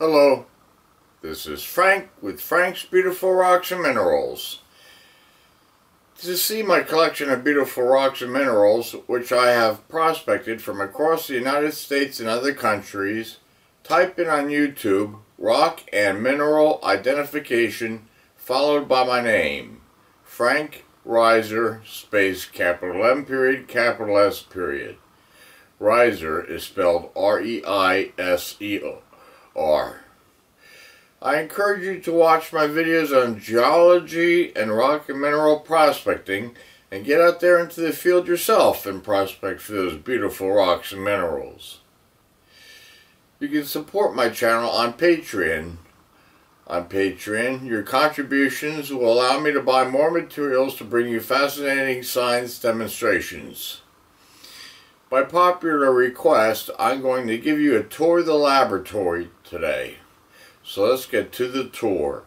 Hello, this is Frank with Frank's Beautiful Rocks and Minerals. To see my collection of beautiful rocks and minerals, which I have prospected from across the United States and other countries, type in on YouTube rock and mineral identification followed by my name, Frank Reiser, space capital M period, capital S period. Reiser is spelled R-E-I-S-E-O. R. I encourage you to watch my videos on geology and rock and mineral prospecting and get out there into the field yourself and prospect for those beautiful rocks and minerals. You can support my channel on Patreon. On Patreon, your contributions will allow me to buy more materials to bring you fascinating science demonstrations. By popular request, I'm going to give you a tour of the laboratory today. So let's get to the tour.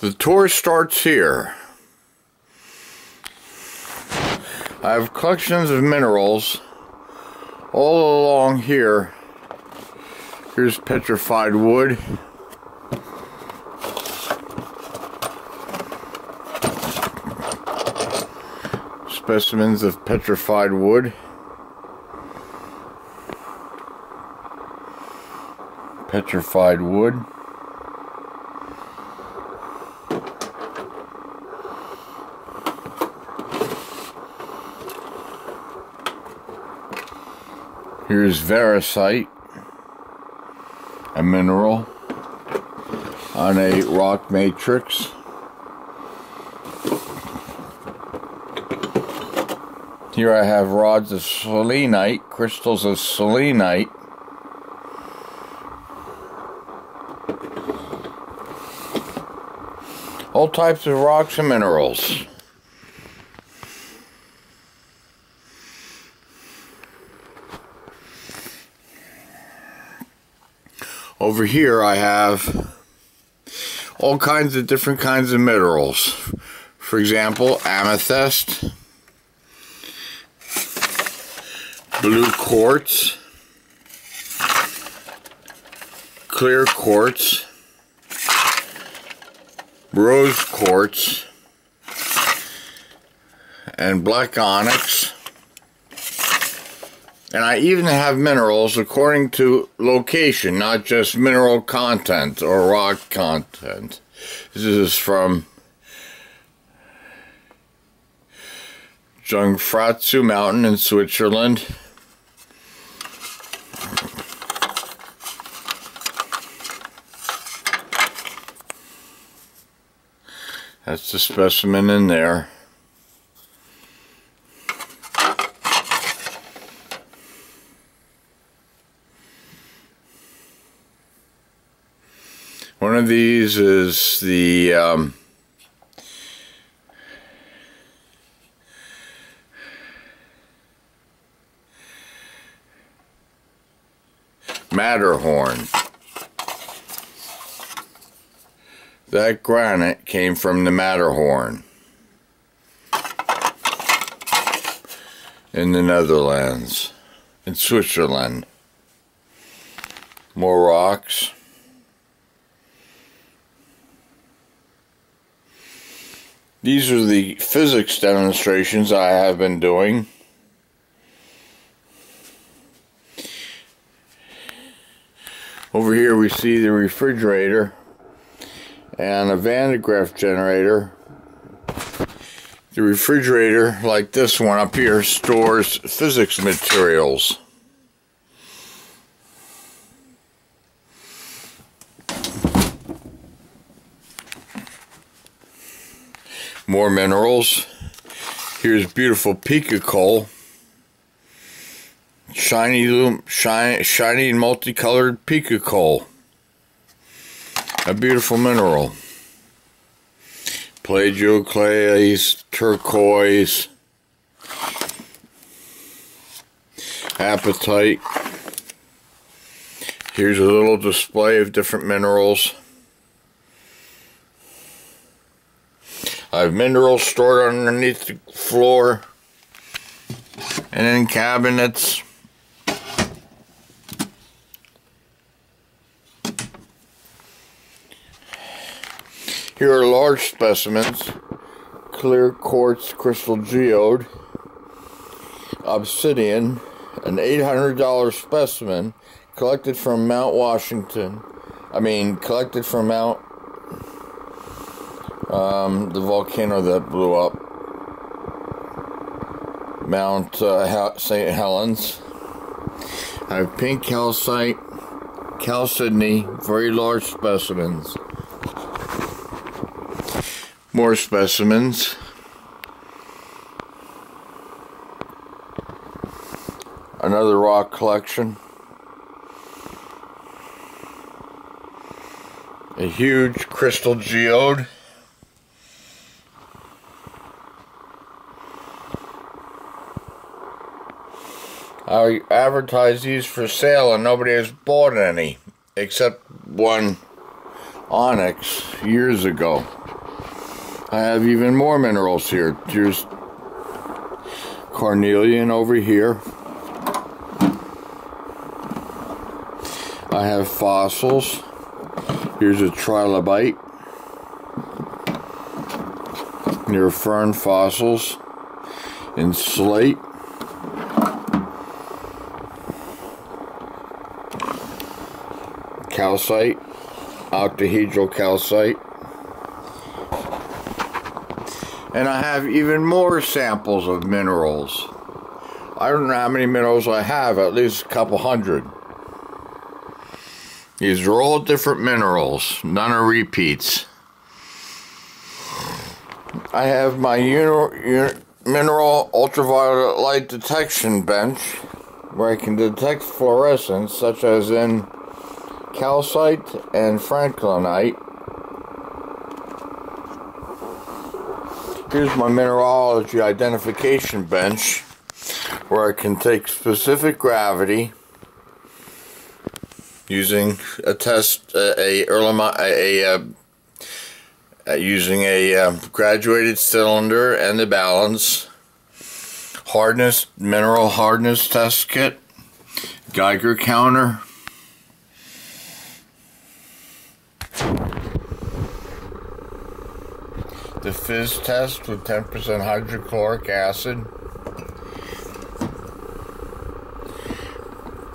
The tour starts here. I have collections of minerals all along here. Here's petrified wood. Specimens of petrified wood. Petrified wood. Here's variscite, a mineral on a rock matrix. Here I have rods of selenite, crystals of selenite. All types of rocks and minerals. Over here I have all kinds of different kinds of minerals. For example, amethyst, blue quartz, clear quartz, rose quartz, and black onyx. And I even have minerals according to location, not just mineral content or rock content. This is from Jungfratzu Mountain in Switzerland. That's the specimen in there. One of these is the um, Matterhorn. That granite came from the Matterhorn in the Netherlands, in Switzerland. More rocks. These are the physics demonstrations I have been doing. Over here we see the refrigerator and a Van de Graaff generator. The refrigerator, like this one up here, stores physics materials. More minerals. Here's beautiful peacock coal. Shiny, shiny, shiny multicolored peacock coal. A beautiful mineral. Plagioclase, turquoise, apatite. Here's a little display of different minerals. I have minerals stored underneath the floor and in cabinets. Here are large specimens, clear quartz crystal geode, obsidian, an $800 specimen collected from Mount Washington. I mean, collected from Mount, um, the volcano that blew up, Mount uh, St. Helens. I have pink calcite, chalcedony, very large specimens. More specimens. Another rock collection. A huge crystal geode. I advertised these for sale and nobody has bought any except one onyx years ago. I have even more minerals here. Here's carnelian over here. I have fossils. Here's a trilobite. Near fern fossils in slate. Calcite, octahedral calcite. And I have even more samples of minerals. I don't know how many minerals I have, at least a couple hundred. These are all different minerals, none are repeats. I have my mineral ultraviolet light detection bench where I can detect fluorescence such as in calcite and franklinite Here's my mineralogy identification bench where I can take specific gravity using a test, a, a, a, a, a using a uh, graduated cylinder and the balance, hardness, mineral hardness test kit, Geiger counter, the fizz test with 10% hydrochloric acid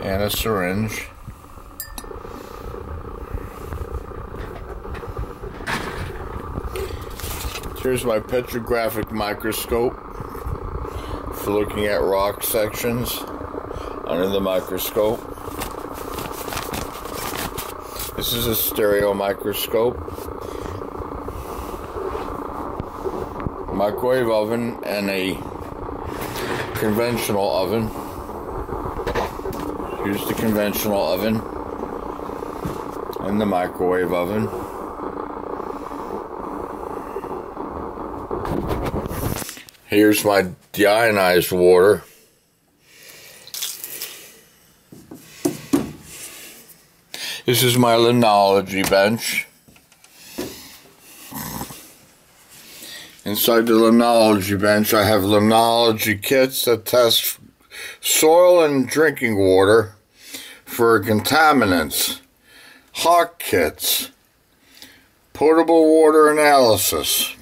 and a syringe. Here's my petrographic microscope for looking at rock sections under the microscope. This is a stereo microscope. microwave oven and a conventional oven. Here's the conventional oven and the microwave oven. Here's my deionized water. This is my limnology bench. Inside the limnology bench, I have limnology kits that test soil and drinking water for contaminants, Hach kits, portable water analysis.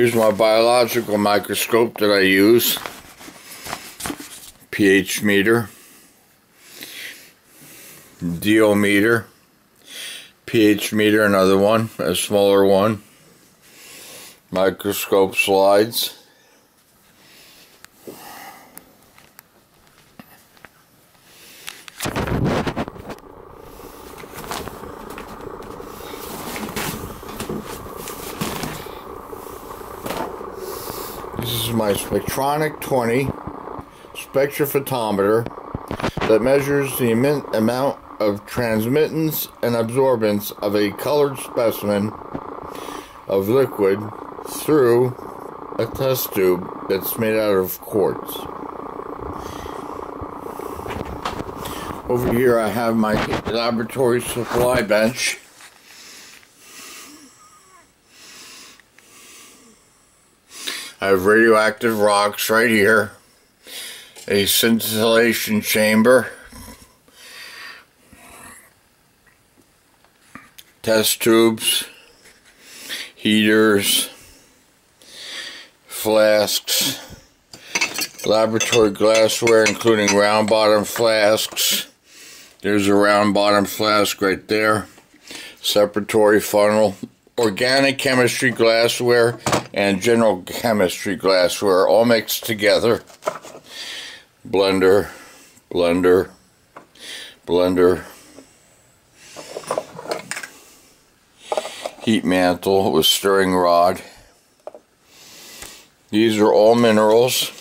Here's my biological microscope that I use. pH meter. DO meter. pH meter, another one, a smaller one. Microscope slides. My Spectronic 20 spectrophotometer that measures the amount of transmittance and absorbance of a colored specimen of liquid through a test tube that's made out of quartz. Over here I have my laboratory supply bench. I have radioactive rocks right here, a scintillation chamber, test tubes, heaters, flasks, laboratory glassware including round bottom flasks. There's a round bottom flask right there. Separatory funnel, organic chemistry glassware, and general chemistry glassware all mixed together. Blender, blender, blender. Heat mantle with stirring rod. These are all minerals.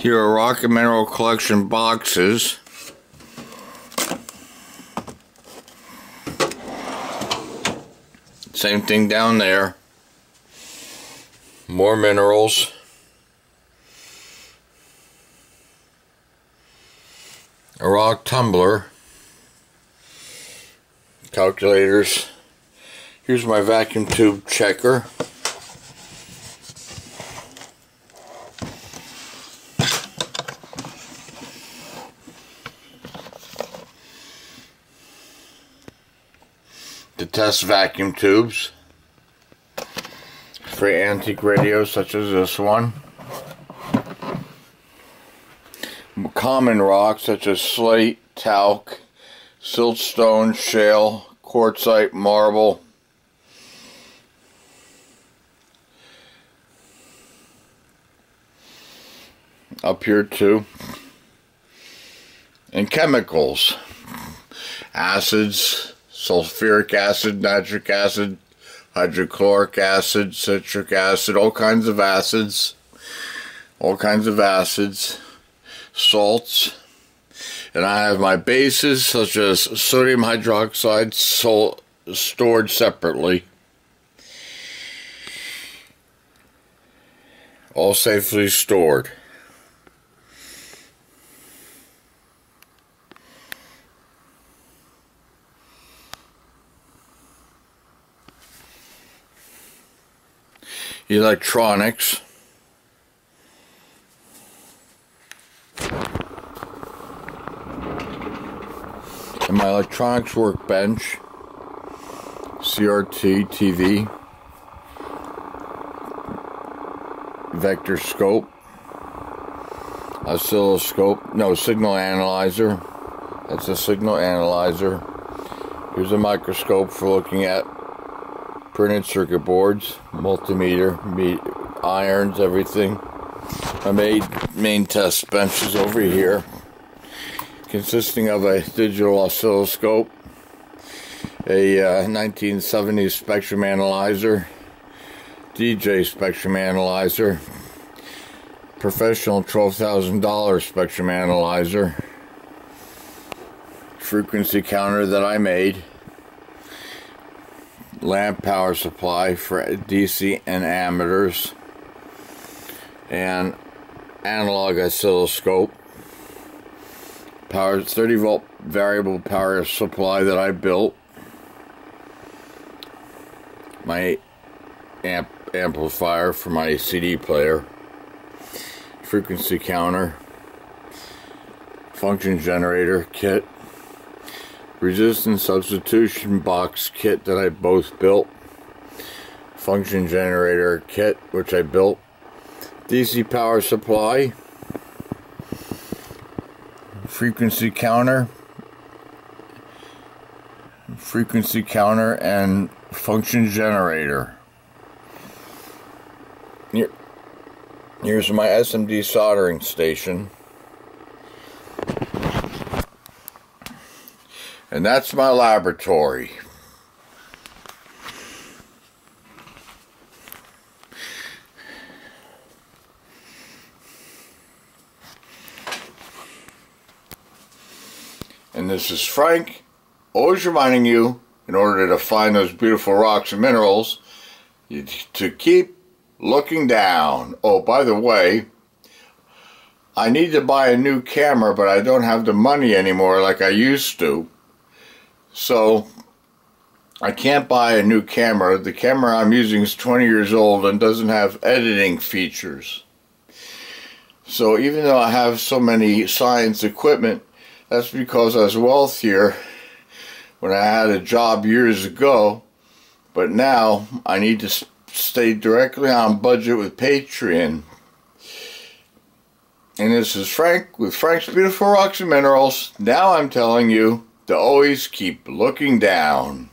Here are rock and mineral collection boxes. Same thing down there. More minerals. A rock tumbler. Calculators. Here's my vacuum tube checker. Test vacuum tubes for antique radios such as this one. Common rocks such as slate, talc, siltstone, shale, quartzite, marble. Up here too. And chemicals. Acids, sulfuric acid, nitric acid, hydrochloric acid, citric acid, all kinds of acids, all kinds of acids, salts, and I have my bases such as sodium hydroxide stored separately, all safely stored. Electronics. And my electronics workbench, CRT TV, vector scope, oscilloscope, no, signal analyzer. That's a signal analyzer. Here's a microscope for looking at printed circuit boards, multimeter, irons, everything. I made main test benches over here, consisting of a digital oscilloscope, a uh, 1970s spectrum analyzer, DJ spectrum analyzer, professional $12,000 spectrum analyzer, frequency counter that I made, lamp power supply for DC and ammeters and analog oscilloscope. Power 30 volt variable power supply that I built. My amp amplifier for my CD player. Frequency counter. Function generator kit resistance substitution box kit that I both built, function generator kit which I built, DC power supply, frequency counter, frequency counter and function generator. Here, here's my SMD soldering station. And that's my laboratory. And this is Frank, always reminding you, in order to find those beautiful rocks and minerals, to keep looking down. Oh, by the way, I need to buy a new camera, but I don't have the money anymore like I used to. So, I can't buy a new camera. The camera I'm using is 20 years old and doesn't have editing features. So even though I have so many science equipment, that's because I was wealthier when I had a job years ago. But now I need to stay directly on budget with Patreon. And this is Frank with Frank's Beautiful Rocks and Minerals. Now I'm telling you to always keep looking down.